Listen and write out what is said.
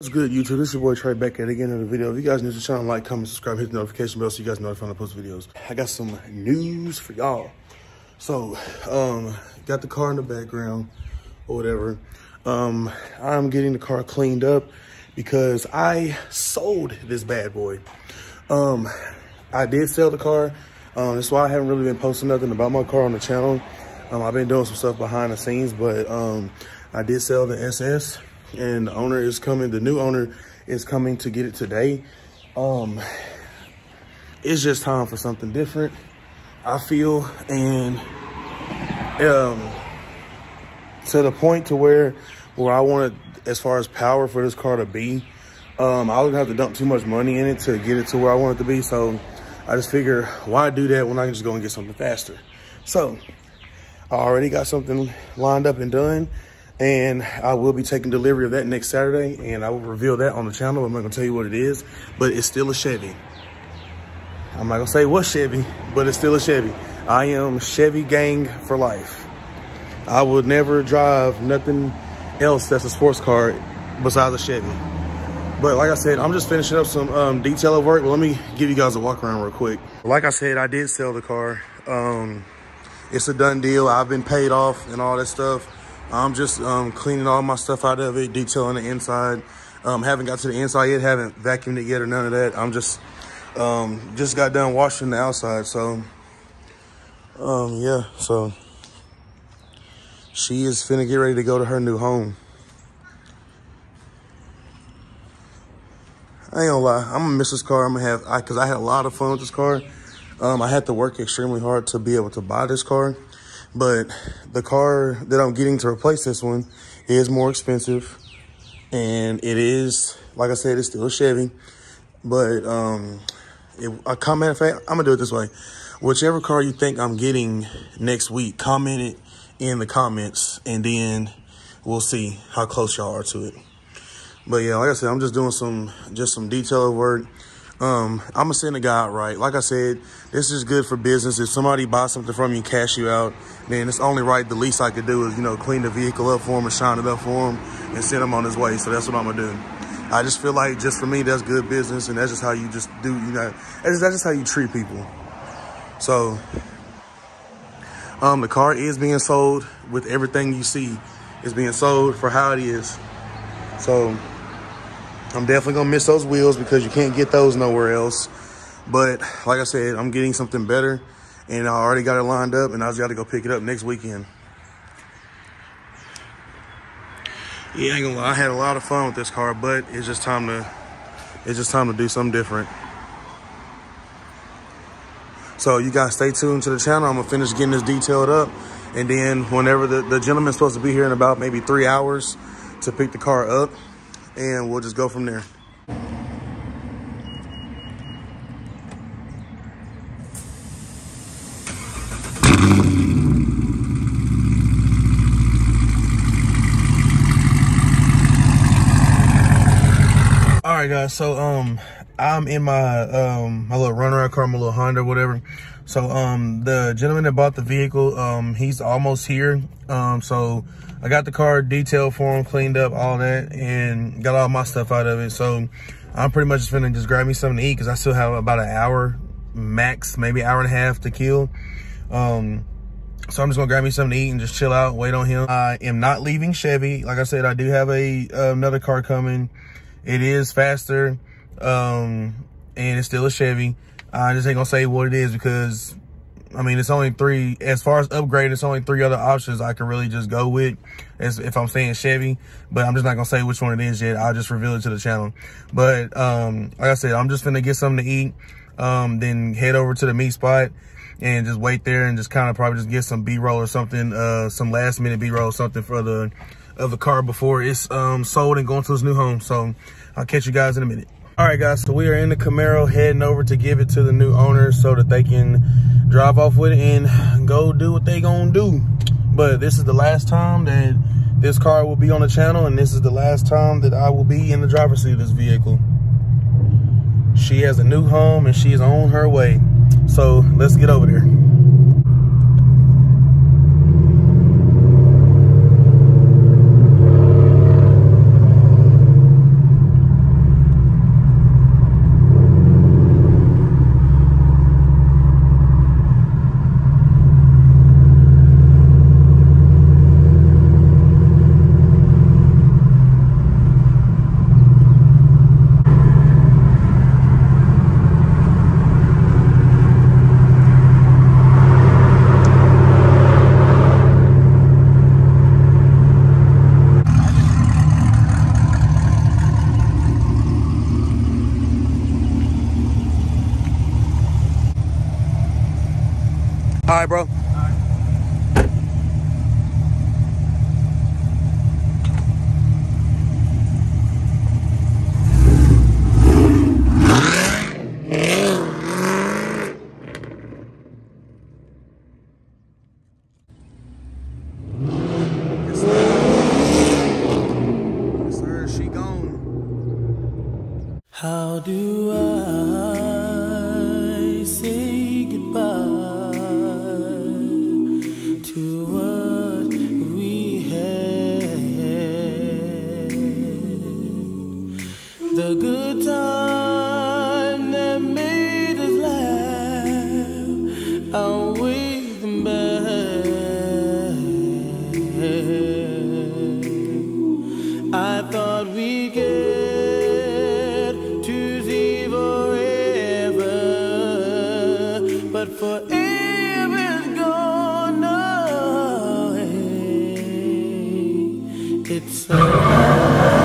What's good, YouTube? This is your boy Trey back at again in the video. If you guys new to the channel, like, comment, subscribe, hit the notification bell so you guys know if I post videos. I got some news for y'all. So, um, got the car in the background or whatever. Um, I'm getting the car cleaned up because I sold this bad boy. Um, I did sell the car. Um, that's why I haven't really been posting nothing about my car on the channel. Um, I've been doing some stuff behind the scenes, but um, I did sell the SS and the owner is coming. The new owner is coming to get it today. Um, it's just time for something different. I feel, and um, to the point to where where I wanted, as far as power for this car to be, um, I wouldn't have to dump too much money in it to get it to where I want it to be. So I just figure, why do that when I can just go and get something faster? So I already got something lined up and done and I will be taking delivery of that next Saturday, and I will reveal that on the channel. I'm not gonna tell you what it is, but it's still a Chevy. I'm not gonna say what Chevy, but it's still a Chevy. I am Chevy gang for life. I would never drive nothing else that's a sports car besides a Chevy. But like I said, I'm just finishing up some um, detail of work. But let me give you guys a walk around real quick. Like I said, I did sell the car. Um, it's a done deal. I've been paid off and all that stuff. I'm just um, cleaning all my stuff out of it, detailing the inside. Um, haven't got to the inside yet, haven't vacuumed it yet or none of that. I'm just, um, just got done washing the outside. So, um, yeah, so she is finna get ready to go to her new home. I ain't gonna lie, I'm gonna miss this car. I'm gonna have, I, cause I had a lot of fun with this car. Um, I had to work extremely hard to be able to buy this car. But the car that I'm getting to replace this one is more expensive. And it is, like I said, it's still a Chevy. But um, it, a comment, fact, I'm going to do it this way. Whichever car you think I'm getting next week, comment it in the comments. And then we'll see how close y'all are to it. But yeah, like I said, I'm just doing some, just some detailed work. Um, I'm gonna send a guy right. Like I said, this is good for business. If somebody buys something from you cash you out, then it's only right. The least I could do is, you know, clean the vehicle up for him and shine it up for him and send him on his way. So that's what I'm gonna do. I just feel like just for me, that's good business. And that's just how you just do, you know, that's, that's just how you treat people. So, um, the car is being sold with everything you see is being sold for how it is. So I'm definitely gonna miss those wheels because you can't get those nowhere else. But like I said, I'm getting something better and I already got it lined up and I just gotta go pick it up next weekend. Yeah, I ain't gonna lie, I had a lot of fun with this car, but it's just time to, it's just time to do something different. So you guys stay tuned to the channel. I'm gonna finish getting this detailed up. And then whenever the, the gentleman's supposed to be here in about maybe three hours to pick the car up, and we'll just go from there. All right, guys. So, um, I'm in my um my little runaround car, my little Honda, whatever. So, um, the gentleman that bought the vehicle, um, he's almost here. Um, so I got the car detailed for him, cleaned up, all that, and got all my stuff out of it. So I'm pretty much just gonna just grab me something to eat because I still have about an hour max, maybe hour and a half to kill. Um, so I'm just gonna grab me something to eat and just chill out, wait on him. I am not leaving Chevy. Like I said, I do have a uh, another car coming. It is faster, um, and it's still a Chevy. I just ain't gonna say what it is because I mean, it's only three, as far as upgrade, it's only three other options I can really just go with as if I'm saying Chevy, but I'm just not gonna say which one it is yet. I'll just reveal it to the channel. But, um, like I said, I'm just gonna get something to eat, um, then head over to the meet spot and just wait there and just kind of probably just get some B-roll or something, uh, some last minute B-roll, something for the, of the car before it's, um, sold and going to its new home. So I'll catch you guys in a minute. All right, guys, so we are in the Camaro heading over to give it to the new owners so that they can drive off with it and go do what they gonna do. But this is the last time that this car will be on the channel and this is the last time that I will be in the driver's seat of this vehicle. She has a new home and she is on her way. So let's get over there. Right, bro. It's so